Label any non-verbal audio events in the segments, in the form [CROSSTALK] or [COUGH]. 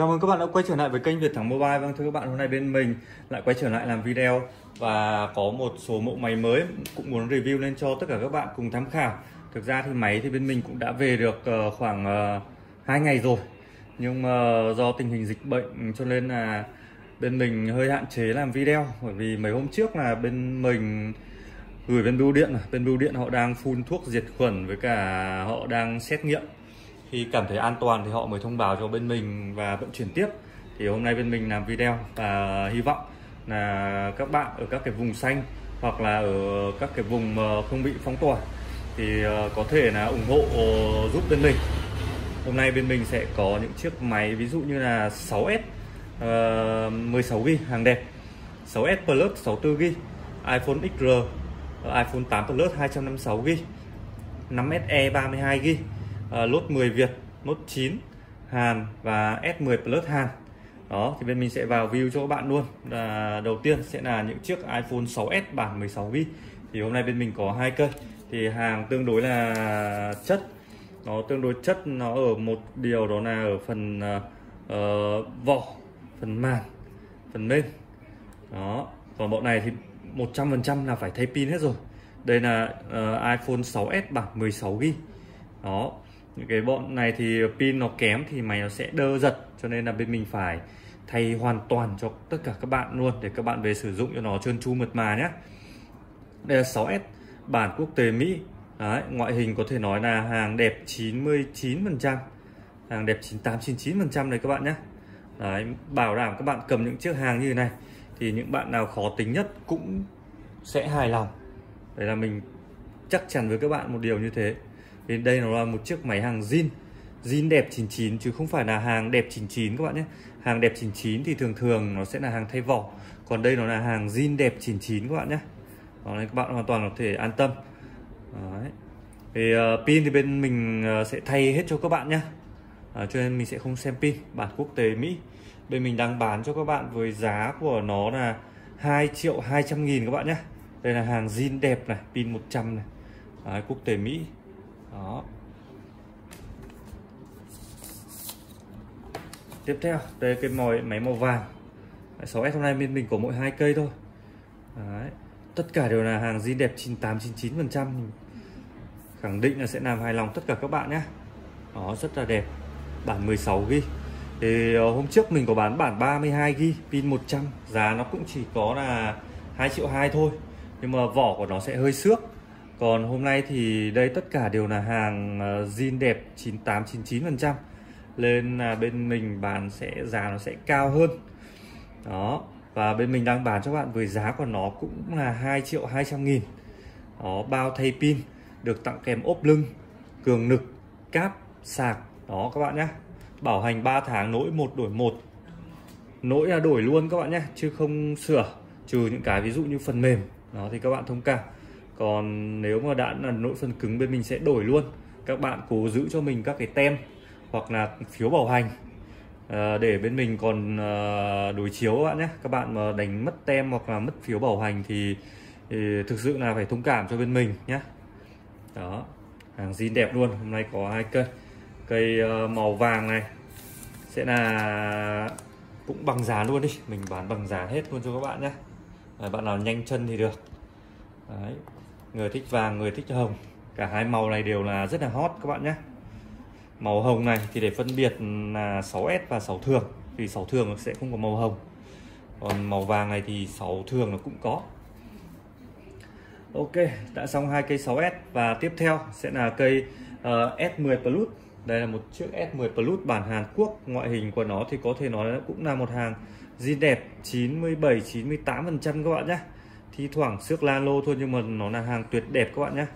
Chào mừng các bạn đã quay trở lại với kênh Việt Thắng Mobile. Vâng thưa các bạn, hôm nay bên mình lại quay trở lại làm video Và có một số mẫu máy mới cũng muốn review lên cho tất cả các bạn cùng tham khảo. Thực ra thì máy thì bên mình cũng đã về được ờ, khoảng ờ, 2 ngày rồi. Nhưng mà do tình hình dịch bệnh cho nên là bên mình hơi hạn chế làm video. Bởi vì mấy hôm trước là bên mình gửi bên bưu điện Bên bưu điện họ đang phun thuốc diệt khuẩn với cả họ đang xét nghiệm khi cảm thấy an toàn thì họ mới thông báo cho bên mình và vận chuyển tiếp. Thì hôm nay bên mình làm video và hy vọng là các bạn ở các cái vùng xanh hoặc là ở các cái vùng không bị phong tỏa thì ờ, có thể là ủng hộ ờ, giúp bên mình. Hôm nay bên mình sẽ có những chiếc máy ví dụ như là 6S uh, 16GB hàng đẹp. 6S Plus 64GB iPhone XR iPhone 8 Plus 256GB 5SE 32GB À, lốt 10 Việt lốt 9 Hàn và S10 Plus Hàn. Đó thì bên mình sẽ vào view cho các bạn luôn. À, đầu tiên sẽ là những chiếc iPhone 6s bản 16 GB thì hôm nay bên mình có hai cây. Thì hàng tương đối là chất. Nó tương đối chất nó ở một điều đó là ở phần uh, vỏ phần màn phần bên đó còn bộ này thì 100% là phải thay pin hết rồi. Đây là uh, iPhone 6s bản 16 GB đó những cái bọn này thì pin nó kém thì máy nó sẽ đơ giật cho nên là bên mình phải thay hoàn toàn cho tất cả các bạn luôn để các bạn về sử dụng cho nó trơn tru mượt mà nhé đây là 6S bản quốc tế Mỹ. Đấy, ngoại hình có thể nói là hàng đẹp 99% hàng đẹp 98 99% đấy các bạn nhé Đấy, bảo đảm các bạn cầm những chiếc hàng như thế này thì những bạn nào khó tính nhất cũng sẽ hài lòng. Đấy là mình chắc chắn với các bạn một điều như thế thì đây nó là một chiếc máy hàng zin zin đẹp 99 chứ không phải là hàng đẹp 99 các bạn nhé. Hàng đẹp 99 thì thường thường nó sẽ là hàng thay vỏ còn đây nó là hàng zin đẹp 99 các bạn nhé. Đó nên các bạn hoàn toàn có thể an tâm. Đấy. thì uh, pin thì bên mình uh, sẽ thay hết cho các bạn nhé. À, cho nên mình sẽ không xem pin bản quốc tế Mỹ. Bên mình đang bán cho các bạn với giá của nó là 2 triệu 200 nghìn các bạn nhé. Đây là hàng zin đẹp này pin 100 này. Đấy, quốc tế Mỹ đó. Tiếp theo, đây cái mồi, máy màu vàng. 6S hôm nay bên mình có mỗi hai cây thôi. Đấy. tất cả đều là hàng zin đẹp 98 99 phần trăm. Khẳng định là sẽ làm hài lòng tất cả các bạn nhé. Nó rất là đẹp. Bản 16 gb thì ờ, hôm trước mình có bán bản 32 gb pin 100 giá nó cũng chỉ có là 2 triệu 2 thôi. Nhưng mà vỏ của nó sẽ hơi xước còn hôm nay thì đây tất cả đều là hàng ờ, zin đẹp 98 99% lên là bên mình bán sẽ, giá nó sẽ cao hơn. Đó, và bên mình đang bán cho bạn với giá của nó cũng là 2 triệu 200 nghìn. Đó, bao thay pin, được tặng kèm ốp lưng, cường nực, cáp, sạc. Đó, các bạn nhé bảo hành 3 tháng lỗi một đổi một. Lỗi là đổi luôn các bạn nhé chứ không sửa, trừ những cái ví dụ như phần mềm. Đó, thì các bạn thông cảm còn nếu mà đã là nội phân cứng bên mình sẽ đổi luôn. Các bạn cố giữ cho mình các cái tem hoặc là phiếu bảo hành à, để bên mình còn à, đối chiếu các bạn nhé. Các bạn mà đánh mất tem hoặc là mất phiếu bảo hành thì, thì thực sự là phải thông cảm cho bên mình nhé. Đó hàng zin đẹp luôn. Hôm nay có hai cây. Cây ờ, màu vàng này sẽ là cũng bằng giá luôn đi. Mình bán bằng giá hết luôn cho các bạn nhé. Bạn nào nhanh chân thì được. Đấy người thích vàng người thích hồng. Cả hai màu này đều là rất là hot các bạn nhé. Màu hồng này thì để phân biệt là 6S và 6 thường vì 6 thường sẽ không có màu hồng. Còn màu vàng này thì 6 thường nó cũng có. Ok đã xong hai cây 6S và tiếp theo sẽ là cây ờ, uh, S10 Plus. Đây là một chiếc S10 Plus bản Hàn Quốc. Ngoại hình của nó thì có thể nói cũng là một hàng zin đẹp 97 98 phần trăm các bạn nhé thi thoảng xước la lô thôi nhưng mà nó là hàng tuyệt đẹp các bạn nhé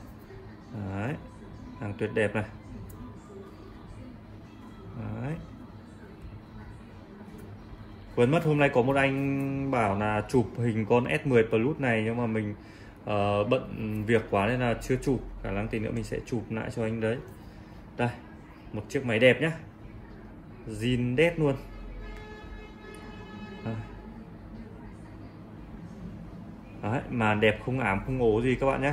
Đấy. hàng tuyệt đẹp này Đấy. quên mất hôm nay có một anh bảo là chụp hình con S10 Plus này nhưng mà mình uh, bận việc quá nên là chưa chụp khả năng tí nữa mình sẽ chụp lại cho anh đấy đây một chiếc máy đẹp nhá zin đét luôn à. Đấy, màn đẹp không ảm không ố gì các bạn nhé.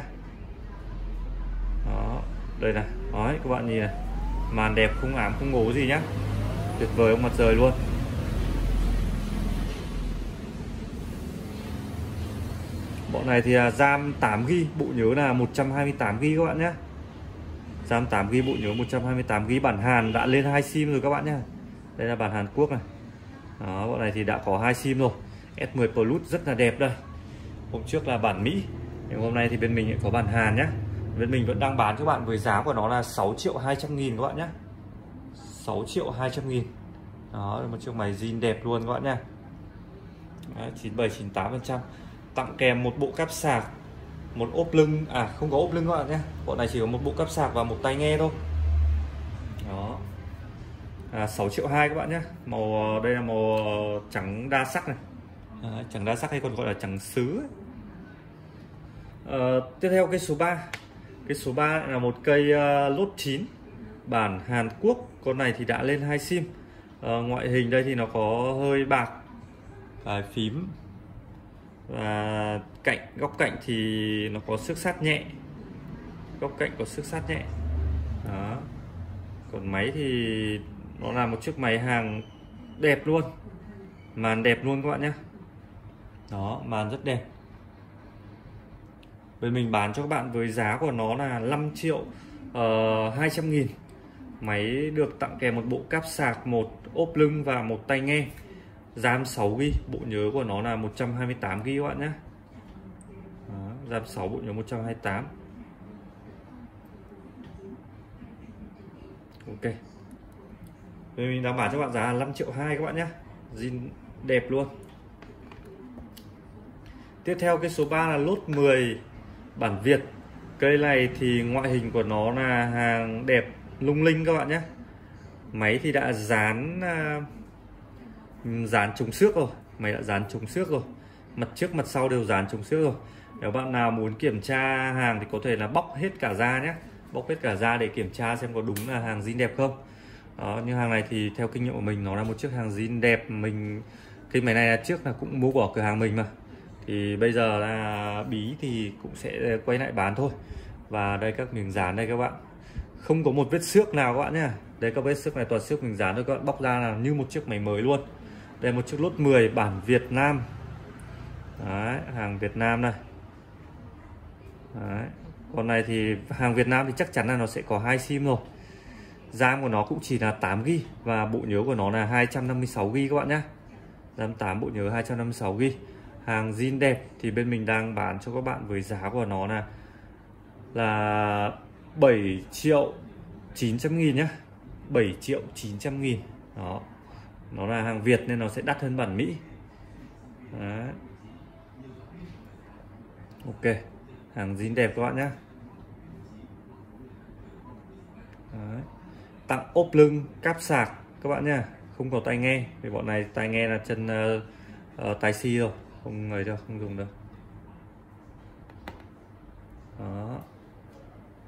Đó đây này. Đấy, các bạn nhìn này. Màn đẹp không ảm không ố gì nhé. Tuyệt vời ông mặt trời luôn. Bọn này thì à, RAM 8g bộ nhớ là 128g các bạn nhé. RAM 8g bộ nhớ 128g bản Hàn đã lên hai sim rồi các bạn nhé. Đây là bản Hàn Quốc này. Đó, bọn này thì đã có hai sim rồi. S10 Plus rất là đẹp đây. Hôm trước là bản Mỹ Nhưng hôm nay thì bên mình có bản Hàn nhé Bên mình vẫn đang bán cho bạn với giá của nó là 6 triệu 200 nghìn các bạn nhé 6 triệu 200 nghìn. Đó là một chiếc máy zin đẹp luôn các bạn nhé 97-98% Tặng kèm một bộ cáp sạc Một ốp lưng À không có ốp lưng các bạn nhé Bộ này chỉ có một bộ cáp sạc và một tai nghe thôi. Đó. À, 6 triệu 2 các bạn nhé Màu đây là màu trắng đa sắc này. À, Trắng đa sắc hay còn gọi là trắng sứ ấy. Ờ, tiếp theo cây số 3 cây số 3 là một cây uh, lốt 9 Bản Hàn Quốc. Con này thì đã lên hai sim. Uh, Ngoại hình đây thì nó có hơi bạc. À, phím. Và cạnh góc cạnh thì nó có sức sát nhẹ. Góc cạnh có sức sát nhẹ. Đó. Còn máy thì nó là một chiếc máy hàng đẹp luôn. Màn đẹp luôn các bạn nhé đó màn rất đẹp bên mình bán cho các bạn với giá của nó là 5 triệu ờ, uh, 200 nghìn. Máy được tặng kèm một bộ cáp sạc một ốp lưng và một tai nghe. RAM 6GB bộ nhớ của nó là 128GB các bạn nhé. Đó, RAM 6 bộ nhớ 128 Ok. Bây mình đang bán cho các bạn giá là 5 triệu 2 các bạn nhé. Zin đẹp luôn. Tiếp theo cái số 3 là lốt 10 bản Việt. Cây này thì ngoại hình của nó là hàng đẹp lung linh các bạn nhé. Máy thì đã dán à, dán chống xước rồi. Máy đã dán chống xước rồi. Mặt trước, mặt sau đều dán chống xước rồi. Nếu bạn nào muốn kiểm tra hàng thì có thể là bóc hết cả da nhé. Bóc hết cả da để kiểm tra xem có đúng là hàng zin đẹp không. Đó nhưng hàng này thì theo kinh nghiệm của mình, nó là một chiếc hàng zin đẹp. Mình, cái máy này là trước là cũng mua của cửa hàng mình mà thì bây giờ là bí thì cũng sẽ quay lại bán thôi. Và đây các miếng dán đây các bạn. Không có một vết xước nào các bạn nhé. Đây các vết xước này toàn xước mình dán thôi các bạn. Bóc ra là như một chiếc máy mới luôn. Đây một chiếc lốt 10 bản Việt Nam. Đấy, hàng Việt Nam này. Đấy. Con này thì hàng Việt Nam thì chắc chắn là nó sẽ có hai sim rồi. RAM của nó cũng chỉ là 8GB và bộ nhớ của nó là 256GB các bạn nhé. RAM 8 bộ nhớ 256GB hàng zin đẹp thì bên mình đang bán cho các bạn với giá của nó là là 7 triệu 900 nghìn nhá. 7 triệu 900 nghìn. Đó. Nó là hàng Việt nên nó sẽ đắt hơn bản Mỹ. Đó. ok. Hàng zin đẹp các bạn nhé Đấy. tặng ốp lưng cáp sạc các bạn nha không có tai nghe. Vì bọn này tai nghe là chân uh, uh, tai si rồi không người đâu không dùng được. Đó.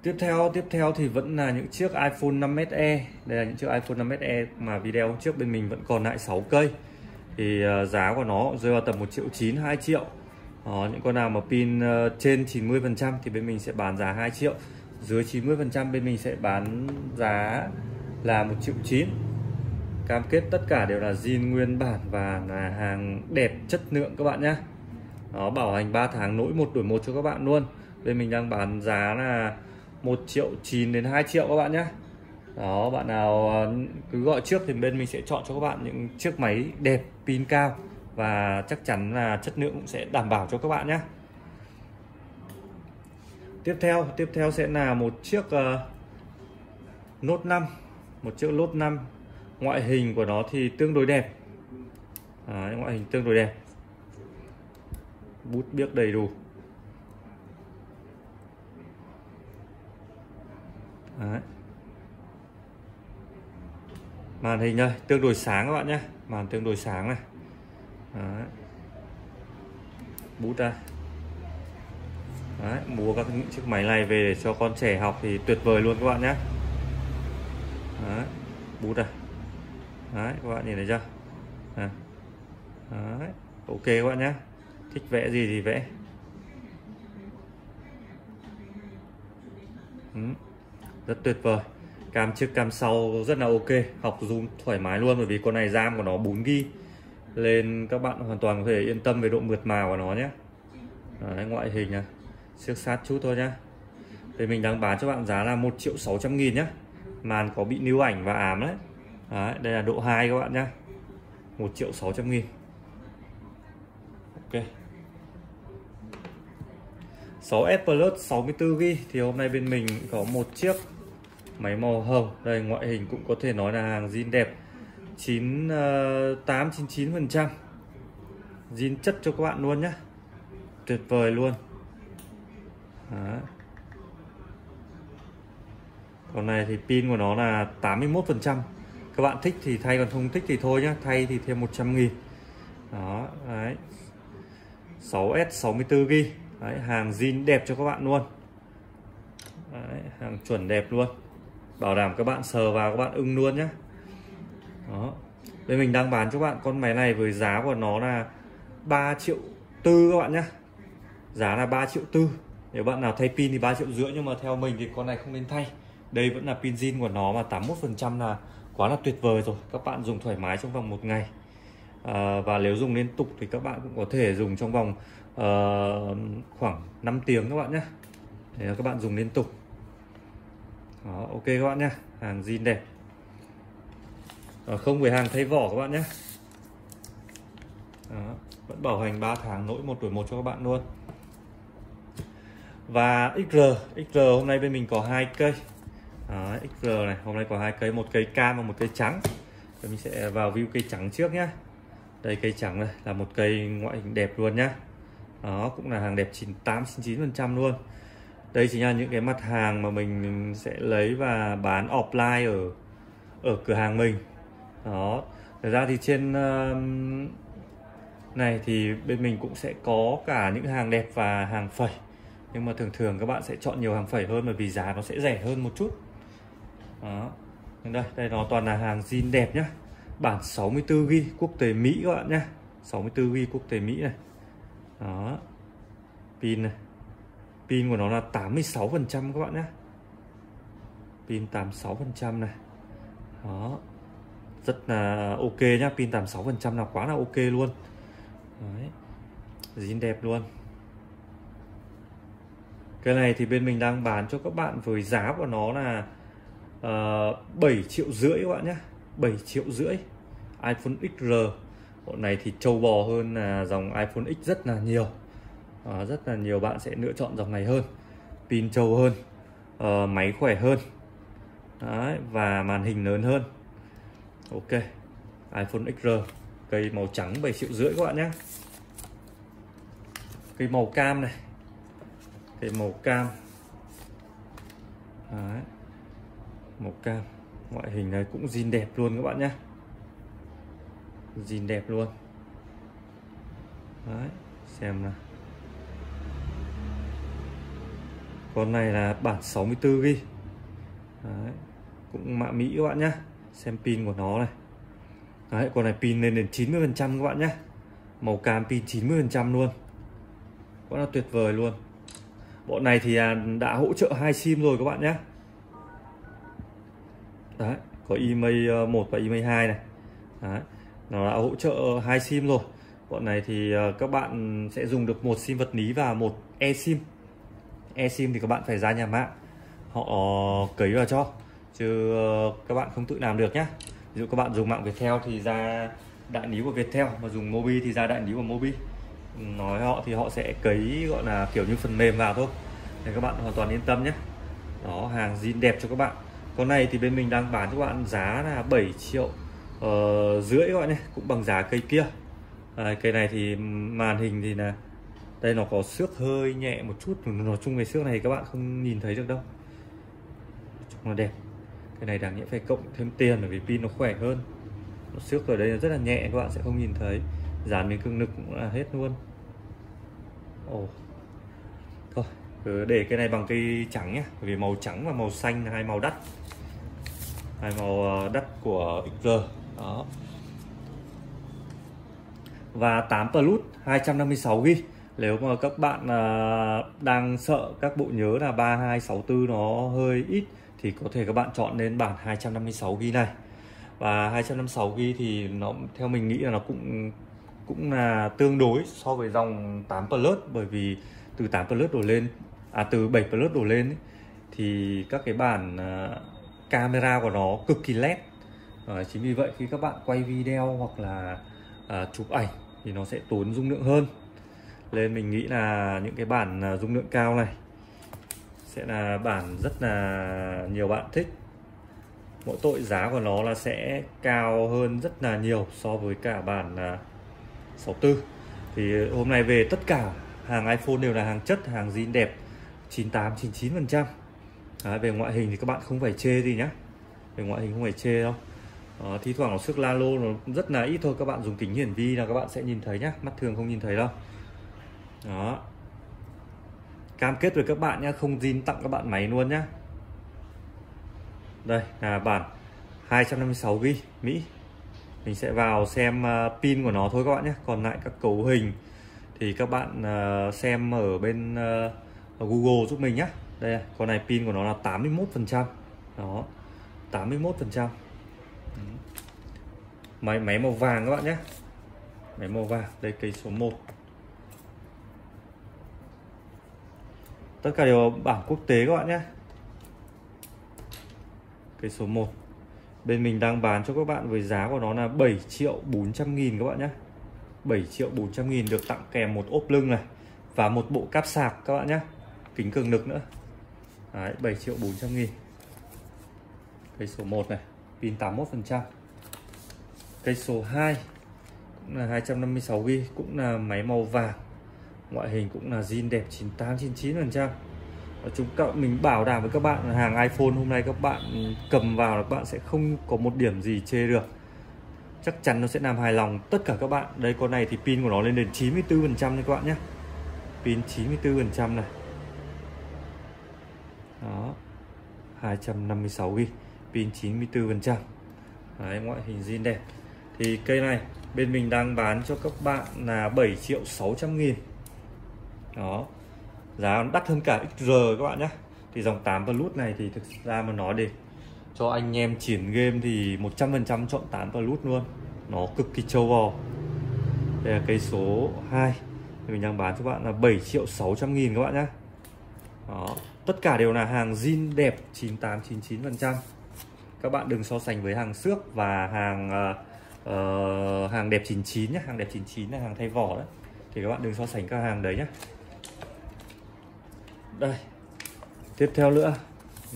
Tiếp theo tiếp theo thì vẫn là những chiếc iPhone 5 SE đây là những chiếc iPhone 5 SE mà video trước bên mình vẫn còn lại 6 cây. Thì à, giá của nó rơi vào tầm 1 triệu 9 2 triệu. Đó, những con nào mà pin ờ, trên 90 phần trăm thì bên mình sẽ bán giá 2 triệu. Dưới 90 phần trăm bên mình sẽ bán giá là 1 triệu 9 cam kết tất cả đều là zin nguyên bản và là hàng đẹp chất lượng các bạn nhé. Nó bảo hành 3 tháng nỗi một đổi một cho các bạn luôn. Bên mình đang bán giá là 1 triệu 9 đến 2 triệu các bạn nhé. Đó bạn nào ờ, cứ gọi trước thì bên mình sẽ chọn cho các bạn những chiếc máy đẹp pin cao và chắc chắn là chất lượng cũng sẽ đảm bảo cho các bạn nhé. Tiếp theo tiếp theo sẽ là một chiếc uh, nốt 5 một chiếc lốt 5 ngoại hình của nó thì tương đối đẹp. À, ngoại hình tương đối đẹp. Bút biếc đầy đủ. Đấy. màn hình đây tương đối sáng các bạn nhé. Màn tương đối sáng này. Đấy. bút ra, Đấy, mua các những chiếc máy này về để cho con trẻ học thì tuyệt vời luôn các bạn nhé. Đấy, bút ra. Đấy, các bạn nhìn thấy chưa? Đấy. Đấy. ok các bạn nhé. Thích vẽ gì thì vẽ. Ừ rất tuyệt vời. Cam trước cam sau rất là ok. Học zoom thoải mái luôn bởi vì con này RAM của nó 4 g lên các bạn hoàn toàn có thể yên tâm về độ mượt mà của nó nhé. Đấy, ngoại hình này siêu sát chút thôi nhá. Thì mình đang bán cho bạn giá là 1 triệu 600 nghìn nhá. Màn có bị níu ảnh và ám đấy đấy, đây là độ 2 các bạn nhé 1 triệu 600 nghìn. Ok. 6S Plus 64GB thì hôm nay bên mình có một chiếc máy màu hồng. Đây, ngoại hình cũng có thể nói là hàng zin đẹp. 98 99 ờ, phần trăm. Zin chất cho các bạn luôn nhé tuyệt vời luôn. Đó. còn này thì pin của nó là 81 phần trăm các bạn thích thì thay còn không thích thì thôi nhá. Thay thì thêm 100 nghìn. Đó đấy. 6S 64GB đấy, hàng zin đẹp cho các bạn luôn. Đấy, hàng chuẩn đẹp luôn. Bảo đảm các bạn sờ vào các bạn ưng luôn nhé đó. Đây mình đang bán cho các bạn con máy này với giá của nó là 3 triệu tư các bạn nhé giá là 3 triệu tư. Nếu bạn nào thay pin thì 3 triệu rưỡi nhưng mà theo mình thì con này không nên thay. Đây vẫn là pin zin của nó mà 81 phần trăm là quá là tuyệt vời rồi. Các bạn dùng thoải mái trong vòng một ngày. À, và nếu dùng liên tục thì các bạn cũng có thể dùng trong vòng uh, khoảng 5 tiếng các bạn nhé. Để các bạn dùng liên tục. Đó, ok các bạn nhé. Hàng zin đẹp. À, không về hàng thay vỏ các bạn nhé. Đó, vẫn bảo hành 3 tháng nỗi một đổi một cho các bạn luôn. Và XR XR hôm nay bên mình có hai cây. Đấy, XR này hôm nay có hai cây một cây cam và một cây trắng. Rồi mình sẽ vào view cây trắng trước nhá. đây cây trắng này là một cây ngoại hình đẹp luôn nhá. Đó cũng là hàng đẹp 98 99 phần trăm luôn. Đây chính là những cái mặt hàng mà mình sẽ lấy và bán offline ở ở cửa hàng mình. Đó thật ra thì trên uh, này thì bên mình cũng sẽ có cả những hàng đẹp và hàng phẩy. Nhưng mà thường thường các bạn sẽ chọn nhiều hàng phẩy hơn bởi vì giá nó sẽ rẻ hơn một chút đó. Đây đây nó toàn là hàng zin đẹp nhá. Bản 64GB quốc tế Mỹ các bạn nhá. 64GB quốc tế Mỹ này. Đó. Pin này. Pin của nó là 86 phần trăm các bạn nhé pin 86 phần trăm này. Đó. Rất là ok nhá. Pin 86 phần trăm là quá là ok luôn. Đấy. zin đẹp luôn. Cái này thì bên mình đang bán cho các bạn với giá của nó là Ờ, uh, 7 triệu rưỡi các bạn nhé. 7 triệu rưỡi. iPhone XR bọn này thì trâu bò hơn là dòng iPhone X rất là nhiều. À, rất là nhiều bạn sẽ lựa chọn dòng này hơn. Pin trâu hơn. Uh, máy khỏe hơn. Đấy, và màn hình lớn hơn. Ok. iPhone XR cây màu trắng 7 triệu rưỡi các bạn nhé. Cây màu cam này. Cây màu cam. Đấy màu cam. Ngoại hình này cũng zin đẹp luôn các bạn nhé. Zin đẹp luôn. Đấy, xem nào. Con này là bản 64 ghi. Đấy, cũng mạ Mỹ các bạn nhé. Xem pin của nó này. Đấy, con này pin lên đến 90 phần trăm các bạn nhé. Màu cam pin 90 phần trăm luôn. Quá là tuyệt vời luôn. Bộ này thì à, đã hỗ trợ hai sim rồi các bạn nhé đấy, có email ờ, 1 và email 2 này. Đấy, nó đã hỗ trợ hai sim rồi. Bọn này thì ờ, các bạn sẽ dùng được một sim vật lý và một e sim e sim thì các bạn phải ra nhà mạng, họ cấy vào cho. Chứ ờ, các bạn không tự làm được nhé ví dụ các bạn dùng mạng Viettel thì ra đại lý của Viettel, mà dùng Mobi thì ra đại lý của Mobi. Nói họ thì họ sẽ cấy, gọi là, kiểu như phần mềm vào thôi. Nên các bạn hoàn toàn yên tâm nhé đó, hàng zin đẹp cho các bạn con này thì bên mình đang bán cho các bạn giá là 7 triệu uh, rưỡi các bạn nhé cũng bằng giá cây kia. À, cây này thì màn hình thì là đây nó có xước hơi nhẹ một chút nói chung cái xước này các bạn không nhìn thấy được đâu. Chung là đẹp. Cái này đáng nhẽ phải cộng thêm tiền bởi vì pin nó khỏe hơn. Nó xước ở đây rất là nhẹ các bạn sẽ không nhìn thấy. Dán miếng cương nực cũng là hết luôn. Ồ. Thôi cứ để cái này bằng cây trắng nhé bởi vì màu trắng và màu xanh là hai màu đắt hai màu ờ, đất đắt của XR đó. Và 8 Plus 256 GB nếu mà các bạn ờ, đang sợ các bộ nhớ là 3264 nó hơi ít thì có thể các bạn chọn lên bản 256 GB này. Và 256 GB thì nó theo mình nghĩ là nó cũng cũng là tương đối so với dòng 8 Plus bởi vì từ 8 Plus đổ lên à từ 7 Plus đổ lên ấy, thì các cái bản ờ, camera của nó cực kỳ led. À, chính vì vậy khi các bạn quay video hoặc là à, chụp ảnh thì nó sẽ tốn dung lượng hơn. Nên mình nghĩ là những cái bản ờ, dung lượng cao này sẽ là bản rất là nhiều bạn thích. Mỗi tội giá của nó là sẽ cao hơn rất là nhiều so với cả bản 64 thì hôm nay về tất cả hàng iPhone đều là hàng chất hàng zin đẹp 98 99 phần trăm. À, về ngoại hình thì các bạn không phải chê gì nhá. Về ngoại hình không phải chê đâu. À, thi thoảng nó sức la lô nó rất là ít thôi các bạn dùng kính hiển vi là các bạn sẽ nhìn thấy nhá. Mắt thường không nhìn thấy đâu. Đó. Cam kết với các bạn nhá không zin tặng các bạn máy luôn nhá. Đây là bản 256 g Mỹ. Mình sẽ vào xem à, pin của nó thôi các bạn nhé còn lại các cấu hình thì các bạn à, xem ở bên Google giúp mình nhé đây à, con này pin của nó là 81 phần trăm. Đó 81 phần trăm. Máy máy màu vàng các bạn nhé. Máy màu vàng, đây cây số 1 tất cả đều bảng quốc tế các bạn nhé. Cây số 1 bên mình đang bán cho các bạn với giá của nó là 7 triệu 400 nghìn các bạn nhé. 7 triệu 400 nghìn được tặng kèm một ốp lưng này và một bộ cáp sạc các bạn nhé. Kính cường lực nữa. Đấy, 7 triệu 400 nghìn. Cây số 1 này pin 81% cây số 2 cũng là 256 GB cũng là máy màu vàng. Ngoại hình cũng là zin đẹp 98-99% chúng các mình bảo đảm với các bạn là hàng iPhone hôm nay các bạn cầm vào là các bạn sẽ không có một điểm gì chê được. Chắc chắn nó sẽ làm hài lòng tất cả các bạn. Đây con này thì pin của nó lên đến 94 phần trăm các bạn nhé. Pin 94 phần trăm này đó. 256 GB pin 94 phần trăm. Ngoại hình zin đẹp. Thì cây này, bên mình đang bán cho các bạn là 7 triệu 600 nghìn. Đó. Giá đắt hơn cả XR các bạn nhé thì dòng 8 Plus này thì thực ra mà nói để cho anh em triển game thì 100% chọn 8 Plus luôn. Nó cực kỳ trâu bò. Đây là cây số 2 mình đang bán cho bạn là 7 triệu 600 nghìn các bạn nhé đó tất cả đều là hàng zin đẹp 9899% các bạn đừng so sánh với hàng xước và hàng uh, hàng đẹp 99 nhé hàng đẹp 99 là hàng thay vỏ đấy. Thì các bạn đừng so sánh các hàng đấy nhé đây. Tiếp theo nữa.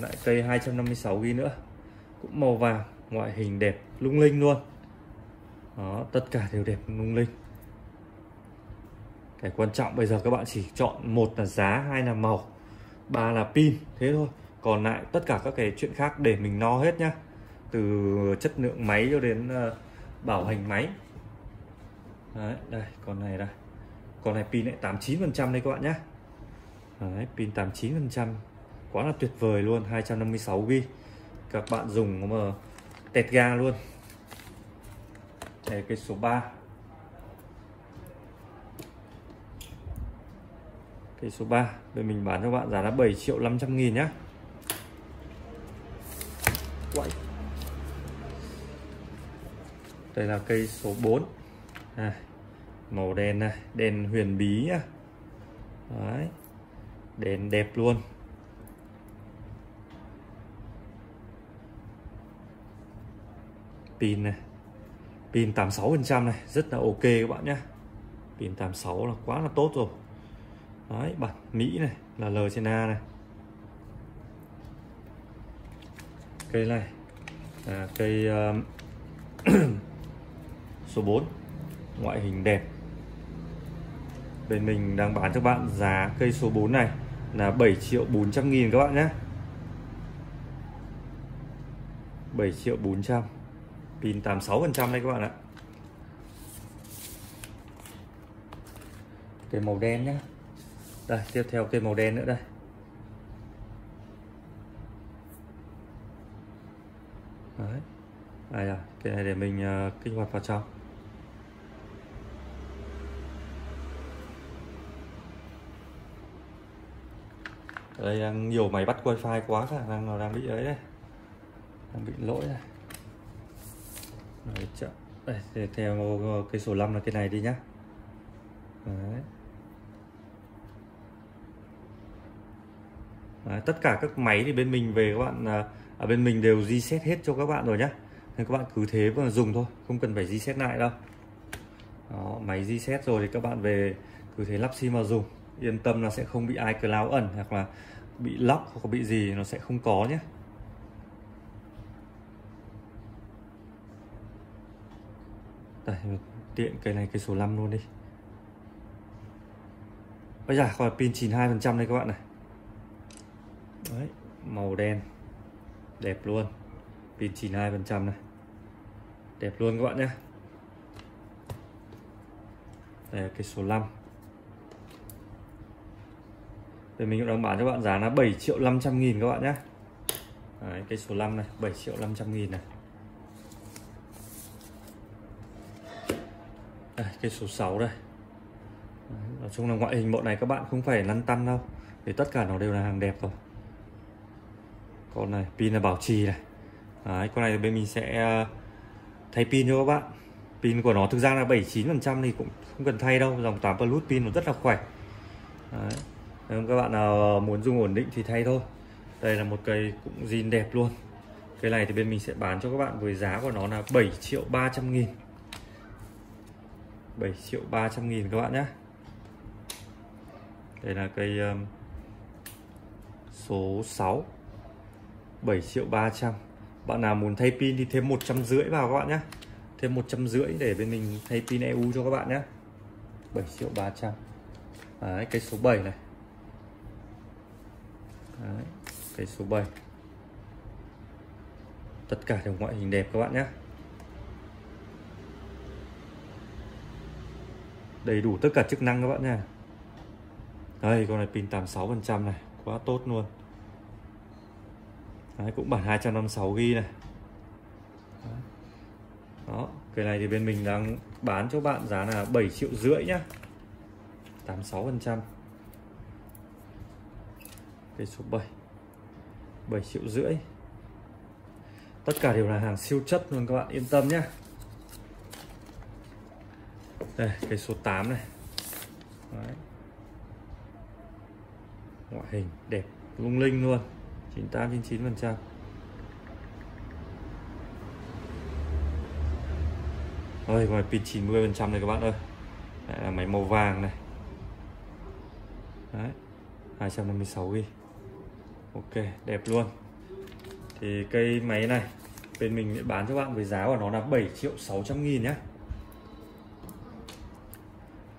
Lại cây 256 ghi nữa. Cũng màu vàng ngoại hình đẹp lung linh luôn. Đó tất cả đều đẹp lung linh. Cái quan trọng bây giờ các bạn chỉ chọn một là giá hai là màu ba là pin thế thôi. Còn lại tất cả các cái chuyện khác để mình no hết nhá. Từ chất lượng máy cho đến ờ, bảo hành máy. Đấy đây con này đây. Con này pin lại 89 phần trăm đây các bạn nhé đấy, pin 89 phần trăm. Quá là tuyệt vời luôn 256 GB các bạn dùng mà tẹt ga luôn. Đây cái số 3 Cây số 3 Bên mình bán cho bạn giá là 7 triệu 500 nghìn nhá. Quậy. Đây là cây số 4 à, Màu đen này Đèn huyền bí nhá Đấy Đèn đẹp luôn. Pin này Pin 86% này Rất là ok các bạn nhé Pin 86 là quá là tốt rồi Đấy, bản Mỹ này là L trên A này. Cây này à, cây um, [CLEARS THROAT] số 4 ngoại hình đẹp. Bên mình đang bán cho bạn giá cây số 4 này là 7 triệu 400 nghìn các bạn nhé. 7 triệu 400 pin 86 phần trăm đây các bạn ạ. Cây màu đen nhé đây tiếp theo cây màu đen nữa đây. Đấy. Đây à cái này để mình uh, kích hoạt vào trong. Đây đang nhiều máy bắt wifi quá khả năng nó đang bị ấy đây đang bị lỗi này. Đấy chậm. Đây theo cái số 5 là cái này đi nhá. Đấy. Đấy, tất cả các máy thì bên mình về các bạn ở à bên mình đều reset hết cho các bạn rồi nhé, nên các bạn cứ thế mà dùng thôi không cần phải reset lại đâu. Đó, máy reset rồi thì các bạn về cứ thế lắp sim mà dùng. Yên tâm là sẽ không bị ai cloud ẩn hoặc là bị lock hoặc bị gì nó sẽ không có nhé đây tiện cây này cây số 5 luôn đi. Bây giờ còn pin 92 phần trăm đây các bạn này. Đấy, màu đen. Đẹp luôn. Pin 92 phần trăm này. Đẹp luôn các bạn nhé. Đây là cái số 5 Đây mình cũng đang bán cho bạn giá là 7 triệu 500 nghìn các bạn nhé. Đấy, cái số 5 này 7 triệu 500 nghìn này. Đây, cái số 6 đây. Đấy, nói chung là ngoại hình bộ này các bạn không phải lăn tăn đâu. Vì tất cả nó đều là hàng đẹp rồi con này pin là bảo trì này. Đấy, con này bên mình sẽ ờ, thay pin cho các bạn. Pin của nó thực ra là 79 phần trăm thì cũng không cần thay đâu dòng 8 plus pin nó rất là khỏe. Đấy. Nếu các bạn nào muốn dùng ổn định thì thay thôi. Đây là một cây cũng zin đẹp luôn. Cây này thì bên mình sẽ bán cho các bạn với giá của nó là 7 triệu 300 nghìn. 7 triệu 300 nghìn các bạn nhé. Đây là cây um, số 6 7 triệu 300 bạn nào muốn thay pin thì thêm một trăm rưỡi vào các bạn nhé thêm một trăm rưỡi để bên mình thay pin EU cho các bạn nhé 7 triệu 300 Đấy, cái số 7 này. Đấy, cái số 7 tất cả đều ngoại hình đẹp các bạn nhé đầy đủ tất cả chức năng các bạn nha. Đây con này pin 86 phần trăm này. Quá tốt luôn. Đấy, cũng bản 256 g này. Đó cái này thì bên mình đang bán cho bạn giá là 7 triệu rưỡi nhá. 86 phần trăm. Cái số 7 7 triệu rưỡi. Tất cả đều là hàng siêu chất luôn các bạn yên tâm nhé đây cái số 8 này. Đấy. ngoại hình đẹp lung linh luôn. 98 99 phần trăm. Ơi ngoài pin 90 phần trăm này các bạn ơi. Đây là máy màu vàng này. Đấy 256 ghi. Ok, đẹp luôn. Thì cây máy này, bên mình sẽ bán cho bạn với giá của nó là 7 triệu 600 nghìn nhé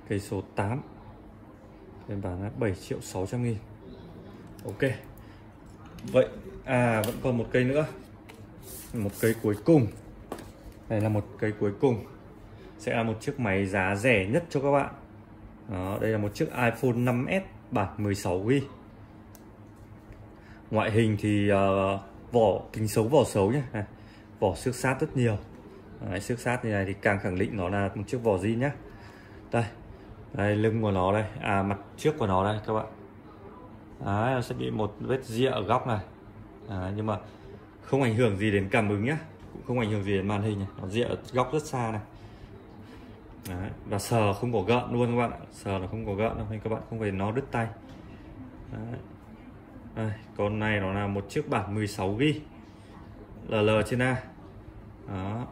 cây số 8 bên bán là 7 triệu 600 nghìn. Ok vậy à vẫn còn một cây nữa. Một cây cuối cùng. Đây là một cây cuối cùng. Sẽ là một chiếc máy giá rẻ nhất cho các bạn. Đó, đây là một chiếc iPhone 5s bản 16 GB ngoại hình thì uh, vỏ kính xấu vỏ xấu nhé. À, vỏ xước sát rất nhiều. Đấy, xước sát như này thì càng khẳng định nó là một chiếc vỏ zin nhé. Đây đây lưng của nó đây. À mặt trước của nó đây các bạn. Đấy, nó sẽ bị một vết rịa ở góc này. Đấy, nhưng mà không ảnh hưởng gì đến cảm ứng nhá. Cũng không ảnh hưởng gì đến màn hình này. nó rịa ở góc rất xa này. Đấy, và sờ không có gợn luôn các bạn ạ. Sờ là không có gợn đâu nên các bạn không phải nó đứt tay. Đấy. Đây, con này nó là một chiếc bản 16 g LL trên A. Đó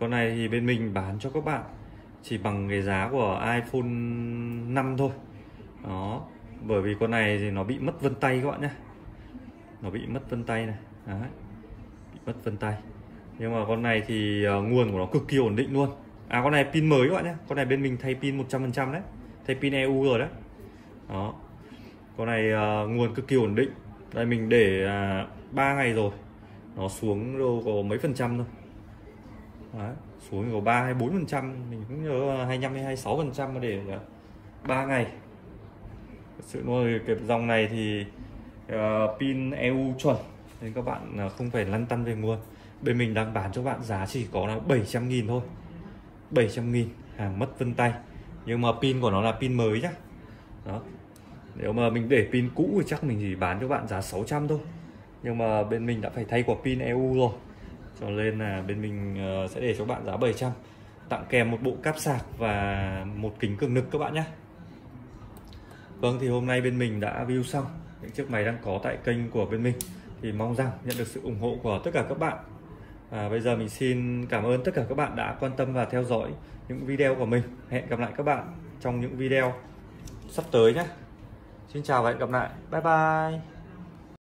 con này thì bên mình bán cho các bạn chỉ bằng cái giá của iPhone 5 thôi. Đó bởi vì con này thì nó bị mất vân tay các bạn nhé. Nó bị mất vân tay này. Đấy. bị mất vân tay. Nhưng mà con này thì uh, nguồn của nó cực kỳ ổn định luôn. À con này pin mới các bạn nhé. Con này bên mình thay pin 100% đấy. Thay pin EU rồi đấy. Đó. Con này uh, nguồn cực kỳ ổn định. Đây mình để à, uh, 3 ngày rồi. Nó xuống đâu có mấy phần trăm thôi Đấy, xuống có 3 hay 4 phần trăm. Mình cũng nhớ 25 hay 26 phần trăm mà để 3 ngày sự nuôi cái dòng này thì uh, pin EU chuẩn. Nên các bạn uh, không phải lăn tăn về nguồn. Bên mình đang bán cho bạn giá chỉ có là 700 nghìn thôi. 700 nghìn hàng mất vân tay. Nhưng mà pin của nó là pin mới nhá. Đó. Nếu mà mình để pin cũ thì chắc mình chỉ bán cho bạn giá 600 thôi. Nhưng mà bên mình đã phải thay quả pin EU rồi. Cho nên là bên mình ờ, sẽ để cho bạn giá 700 tặng kèm một bộ cáp sạc và một kính cường lực các bạn nhé Vâng thì hôm nay bên mình đã view xong những chiếc máy đang có tại kênh của bên mình. Thì mong rằng nhận được sự ủng hộ của tất cả các bạn. Và bây giờ mình xin cảm ơn tất cả các bạn đã quan tâm và theo dõi những video của mình. Hẹn gặp lại các bạn trong những video sắp tới nhé. Xin chào và hẹn gặp lại. Bye bye.